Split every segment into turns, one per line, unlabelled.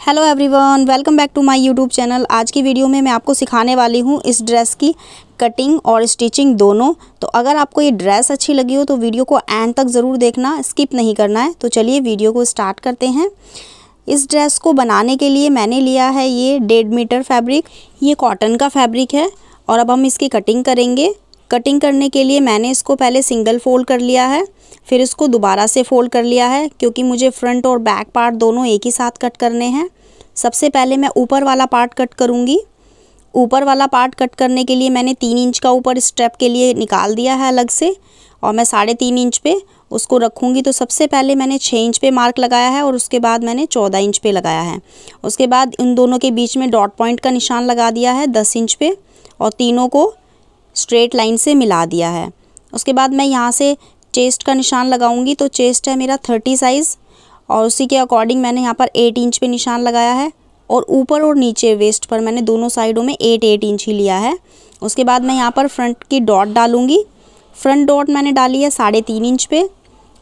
Hello everyone welcome back to my YouTube channel आज की video में मैं आपको सिखाने वाली हूँ इस ड्रेस की कटिंग और स्टिचिंग दोनों। तो अगर आपको ये ड्रेस अच्छी लगी हो तो वीडियो को एंड तक ज़रूर देखना स्किप नहीं करना है। तो चलिए वीडियो को स्टार्ट करते हैं। इस ड्रेस को बनाने के लिए मैंने लिया है ये डेढ़ मीटर फैब्रिक ये कॉटन का फैब्रिक है और अब हम इसकी कटिंग करेंगे। कटिंग करने के लिए मैंने इसको पहले सिंगल फोल्ड कर लिया है, फिर इसको दोबारा से फोल्ड कर लिया है, क्योंकि मुझे फ्रंट और बैक पार्ट दोनों एक ही साथ कट करने हैं। सबसे पहले मैं ऊपर वाला पार्ट कट करूँगी। ऊपर वाला पार्ट कट करने के लिए मैंने तीन इंच का ऊपर स्टेप के लिए निकाल दिया है अलग से, और मैं साढ़े तीन इंच पे उसको रखूँगी। तो सबसे पहले मैंने छः इंच पे मार्क लगाया है, और उसके बाद मैंने चौदह इंच पे लगाया है। उसके बाद इन दोनों के बीच में डॉट पॉइंट का निशान लगा दिया है दस इंच पे, और तीनों को स्ट्रेट लाइन से मिला दिया है। उसके बाद मैं यहाँ से चेस्ट का निशान लगाऊँगी तो चेस्ट है मेरा थर्टी साइज़ और उसी के अकॉर्डिंग मैंने यहाँ पर एट इंच पे निशान लगाया है और ऊपर और नीचे वेस्ट पर मैंने दोनों साइडों में एट एट इंच ही लिया है। उसके बाद मैं यहाँ पर फ्रंट की डॉट डालूँगी। फ्रंट डॉट मैंने डाली है साढ़े तीन इंच पे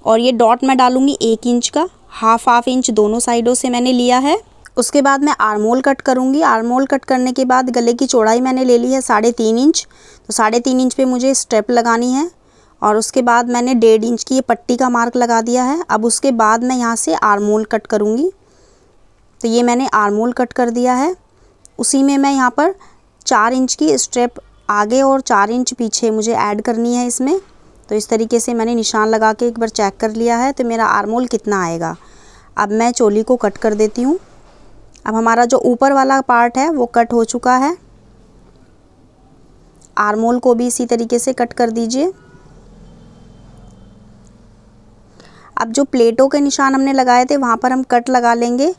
और ये डॉट मैं डालूँगी एक इंच का हाफ़ हाफ़ इंच दोनों साइडों से मैंने लिया है। उसके बाद मैं आर्मोल कट करूँगी। आर्मोल कट करने के बाद गले की चौड़ाई मैंने ले ली है साढ़े तीन इंच। तो साढ़े तीन इंच पे मुझे स्टेप लगानी है और उसके बाद मैंने डेढ़ इंच की ये पट्टी का मार्क लगा दिया है। अब उसके बाद मैं यहाँ से आर्मोल कट करूँगी। तो ये मैंने आर्मोल कट कर दिया है। उसी में मैं यहाँ पर चार इंच की स्ट्रेप आगे और चार इंच पीछे मुझे ऐड करनी है इसमें। तो इस तरीके से मैंने निशान लगा के एक बार चेक कर लिया है। तो मेरा आर्मोल कितना आएगा। अब मैं चोली को कट कर देती हूँ। अब हमारा जो ऊपर वाला पार्ट है, वो कट हो चुका है। आर्मोल को भी इसी तरीके से कट कर दीजिए। अब जो प्लेटों के निशान हमने लगाए थे, वहाँ पर हम कट लगा लेंगे।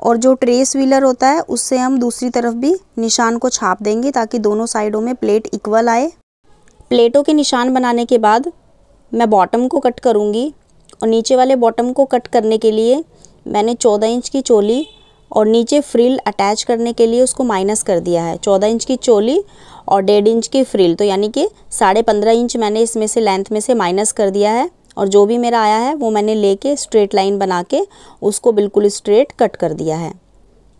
और जो ट्रेस व्हीलर होता है, उससे हम दूसरी तरफ़ भी निशान को छाप देंगे, ताकि दोनों साइडों में प्लेट इक्वल आए। प्लेटों के निशान बनाने के बाद मैं बॉटम को कट करूँगी। और नीचे वाले बॉटम को कट करने के लिए मैंने चौदह इंच की चोली और नीचे फ्रिल अटैच करने के लिए उसको माइनस कर दिया है। चौदह इंच की चोली और डेढ़ इंच की फ्रिल। तो यानी कि साढ़े पंद्रह इंच मैंने इसमें से लेंथ में से माइनस कर दिया है और जो भी मेरा आया है वो मैंने लेके स्ट्रेट लाइन बना के उसको बिल्कुल स्ट्रेट कट कर दिया है।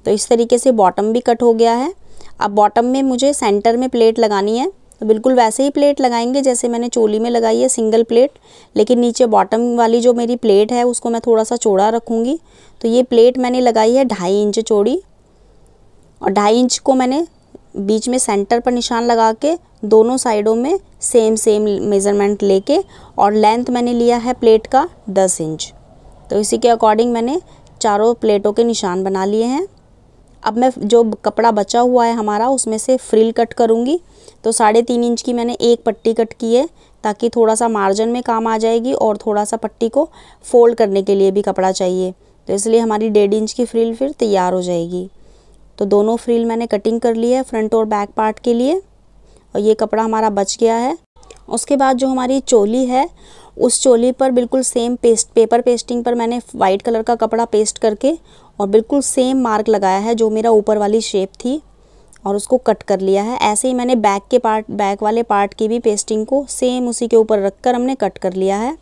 तो इस तरीके से बॉटम भी कट हो गया है। अब बॉटम में मुझे सेंटर में प्लेट लगानी है। तो बिल्कुल वैसे ही प्लेट लगाएँगे, जैसे मैंने चोली में लगाई है सिंगल प्लेट लेकिन नीचे बॉटम वाली जो मेरी प्लेट है, उसको मैं थोड़ा सा चौड़ा रखूँगी। तो ये प्लेट मैंने लगाई है ढाई इंच चौड़ी। और ढाई इंच को मैंने बीच में सेंटर पर निशान लगा के दोनों साइडों में सेम सेम मेज़रमेंट लेके और लेंथ मैंने लिया है प्लेट का दस इंच। तो इसी के अकॉर्डिंग मैंने चारों प्लेटों के निशान बना लिए हैं। अब मैं जो कपड़ा बचा हुआ है हमारा, उसमें से फ्रिल कट करूँगी। तो साढ़े तीन इंच की मैंने एक पट्टी कट की है, ताकि थोड़ा सा मार्जिन में काम आ जाएगी और थोड़ा सा पट्टी को फोल्ड करने के लिए भी कपड़ा चाहिए। तो इसलिए हमारी डेढ़ इंच की फ्रिल फिर तैयार हो जाएगी। तो दोनों फ्रिल मैंने कटिंग कर ली है फ्रंट और बैक पार्ट के लिए, और ये कपड़ा हमारा बच गया है। उसके बाद जो हमारी चोली है उस चोली पर बिल्कुल सेम पेस्ट पेपर पेस्टिंग पर मैंने वाइट कलर का कपड़ा पेस्ट करके और बिल्कुल सेम मार्क लगाया है जो मेरा ऊपर वाली शेप थी और उसको कट कर लिया है। ऐसे ही मैंने बैक के पार्ट बैक वाले पार्ट की भी पेस्टिंग को सेम उसी के ऊपर रख कर हमने कट कर लिया है।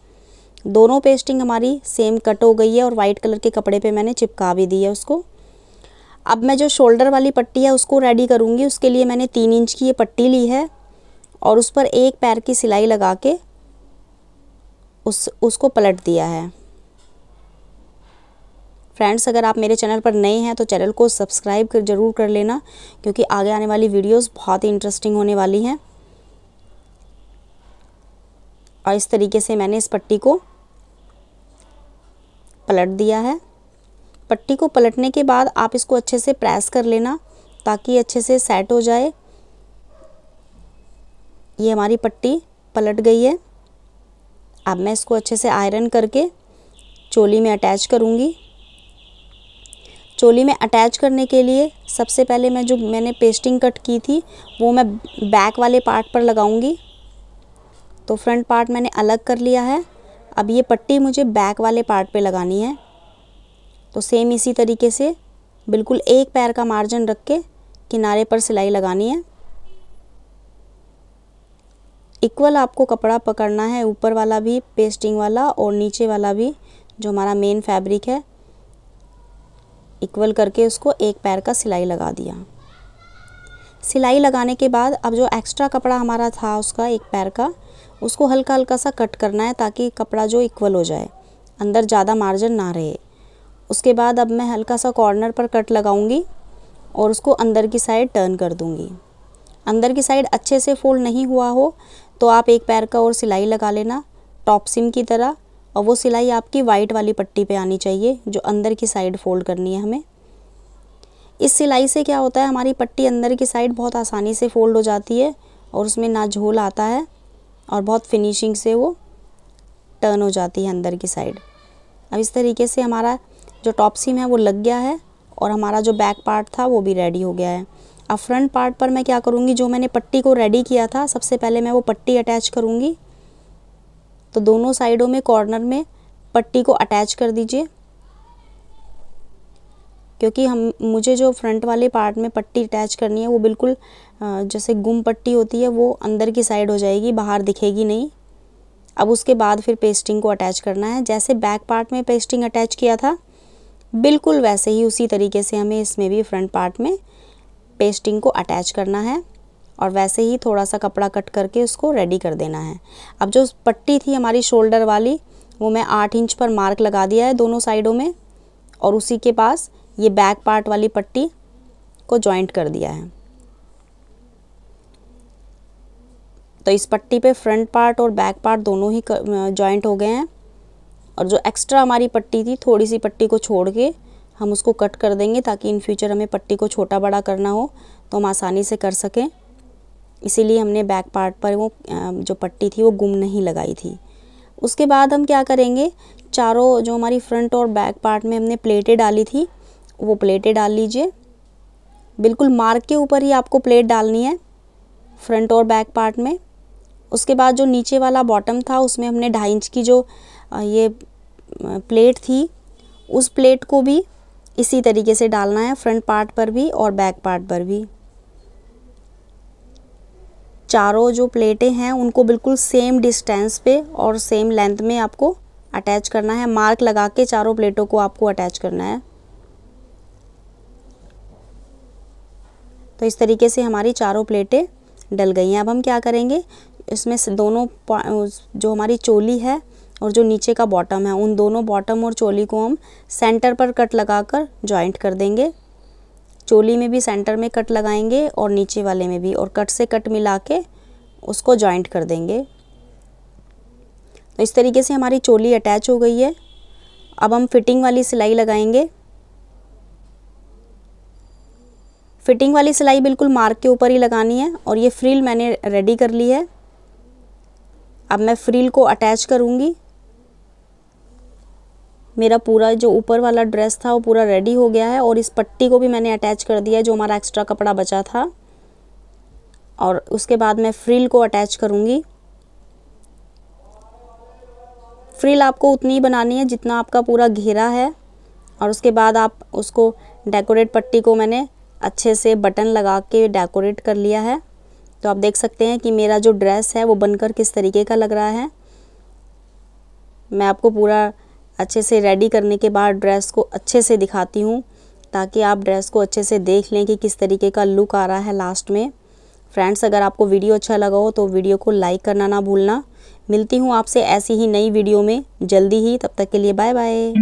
दोनों पेस्टिंग हमारी सेम कट हो गई है और वाइट कलर के कपड़े पे मैंने चिपका भी दी है उसको। अब मैं जो शोल्डर वाली पट्टी है उसको रेडी करूँगी। उसके लिए मैंने तीन इंच की ये पट्टी ली है और उस पर एक पैर की सिलाई लगा के उस, उसको पलट दिया है। फ्रेंड्स अगर आप मेरे चैनल पर नए हैं तो चैनल को सब्सक्राइब कर, ज़रूर कर लेना, क्योंकि आगे आने वाली वीडियोस बहुत ही इंटरेस्टिंग होने वाली हैं। और इस तरीके से मैंने इस पट्टी को पलट दिया है। पट्टी को पलटने के बाद आप इसको अच्छे से प्रेस कर लेना, ताकि अच्छे से सेट हो जाए। ये हमारी पट्टी पलट गई है। अब मैं इसको अच्छे से आयरन करके चोली में अटैच करूँगी। चोली में अटैच करने के लिए सबसे पहले मैं जो मैंने पेस्टिंग कट की थी, वो मैं बैक वाले पार्ट पर लगाऊँगी। तो फ्रंट पार्ट मैंने अलग कर लिया है। अब ये पट्टी मुझे बैक वाले पार्ट पे लगानी है। तो सेम इसी तरीके से, बिल्कुल एक पैर का मार्जिन रख के किनारे पर सिलाई लगानी है। इक्वल आपको कपड़ा पकड़ना है, ऊपर वाला भी पेस्टिंग वाला और नीचे वाला भी, जो हमारा मेन फैब्रिक है। इक्वल करके उसको एक पैर का सिलाई लगा दिया। सिलाई लगाने के बाद अब जो एक्स्ट्रा कपड़ा हमारा था उसका एक पैर का, उसको हल्का हल्का सा कट करना है ताकि कपड़ा जो इक्वल हो जाए, अंदर ज़्यादा मार्जिन ना रहे। उसके बाद अब मैं हल्का सा कॉर्नर पर कट लगाऊँगी और उसको अंदर की साइड टर्न कर दूँगी। अंदर की साइड अच्छे से फोल्ड नहीं हुआ हो तो आप एक पैर का और सिलाई लगा लेना, टॉप सिम की तरह, और वो सिलाई आपकी वाइट वाली पट्टी पे आनी चाहिए, जो अंदर की साइड फोल्ड करनी है हमें। इस सिलाई से क्या होता है, हमारी पट्टी अंदर की साइड बहुत आसानी से फोल्ड हो जाती है, और उसमें ना झोल आता है, और बहुत फिनिशिंग से वो टर्न हो जाती है अंदर की साइड अब इस तरीके से हमारा जो टॉप सीम है, वो लग गया है, और हमारा जो बैक पार्ट था, वो भी रेडी हो गया है। अब फ्रंट पार्ट पर मैं क्या करूँगी? जो मैंने पट्टी को रेडी किया था, सबसे पहले मैं वो पट्टी अटैच करूँगी। तो दोनों साइडों में कॉर्नर में पट्टी को अटैच कर दीजिए। क्योंकि हम, मुझे जो फ्रंट वाले पार्ट में पट्टी अटैच करनी है, वो बिल्कुल जैसे गुम पट्टी होती है, वो अंदर की साइड हो जाएगी, बाहर दिखेगी नहीं। अब उसके बाद फिर पेस्टिंग को अटैच करना है। जैसे बैक पार्ट में पेस्टिंग अटैच किया था, बिल्कुल वैसे ही उसी तरीके से हमें इसमें भी फ्रंट पार्ट में पेस्टिंग को अटैच करना है और वैसे ही थोड़ा सा कपड़ा कट करके उसको रेडी कर देना है। अब जो पट्टी थी हमारी शोल्डर वाली, वो मैं आठ इंच पर मार्क लगा दिया है दोनों साइडों में और उसी के पास ये बैक पार्ट वाली पट्टी को जॉइंट कर दिया है। तो इस पट्टी पे फ्रंट पार्ट और बैक पार्ट दोनों ही जॉइंट हो गए हैं और जो एक्स्ट्रा हमारी पट्टी थी, थोड़ी सी पट्टी को छोड़ के हम उसको कट कर देंगे ताकि इन फ्यूचर हमें पट्टी को छोटा बड़ा करना हो तो हम आसानी से कर सकें। इसीलिए हमने बैक पार्ट पर वो जो पट्टी थी वो गुम नहीं लगाई थी। उसके बाद हम क्या करेंगे, चारों जो हमारी फ्रंट और बैक पार्ट में हमने प्लेटें डाली थी, वो प्लेटें डाल लीजिए। बिल्कुल मार्क के ऊपर ही आपको प्लेट डालनी है फ्रंट और बैक पार्ट में। उसके बाद जो नीचे वाला बॉटम था, उसमें हमने ढाई इंच की जो ये प्लेट थी, उस प्लेट को भी इसी तरीके से डालना है फ्रंट पार्ट पर भी और बैक पार्ट पर भी। चारों जो प्लेटें हैं, उनको बिल्कुल सेम डिस्टेंस पे और सेम लेंथ में आपको अटैच करना है। मार्क लगा के चारों प्लेटों को आपको अटैच करना है। तो इस तरीके से हमारी चारों प्लेटें डल गई हैं। अब हम क्या करेंगे? इसमें से दोनों जो हमारी चोली है और जो नीचे का बॉटम है, उन दोनों बॉटम और चोली को हम सेंटर पर कट लगाकर जॉइंट कर देंगे। चोली में भी सेंटर में कट लगाएँगे और नीचे वाले में भी, और कट से कट मिला के उसको जॉइंट कर देंगे। तो इस तरीके से हमारी चोली अटैच हो गई है। अब हम फिटिंग वाली सिलाई लगाएँगे। फिटिंग वाली सिलाई बिल्कुल मार्क के ऊपर ही लगानी है, और ये फ्रिल मैंने रेडी कर ली है। अब मैं फ्रिल को अटैच करूँगी। मेरा पूरा जो ऊपर वाला ड्रेस था, वो पूरा रेडी हो गया है और इस पट्टी को भी मैंने अटैच कर दिया है जो हमारा एक्स्ट्रा कपड़ा बचा था। और उसके बाद मैं फ्रिल को अटैच करूँगी। फ्रिल आपको उतनी ही बनानी है जितना आपका पूरा घेरा है। और उसके बाद आप उसको डेकोरेट पट्टी को मैंने अच्छे से बटन लगा के डेकोरेट कर लिया है। तो आप देख सकते हैं कि मेरा जो ड्रेस है, वो बनकर किस तरीके का लग रहा है। मैं आपको पूरा अच्छे से रेडी करने के बाद ड्रेस को अच्छे से दिखाती हूँ, ताकि आप ड्रेस को अच्छे से देख लें कि किस तरीके का लुक आ रहा है लास्ट में। फ्रेंड्स अगर आपको वीडियो अच्छा लगा हो तो वीडियो को लाइक करना ना भूलना। मिलती हूँ आपसे ऐसी ही नई वीडियो में। जल्दी ही, तब तक के लिए बाय बाय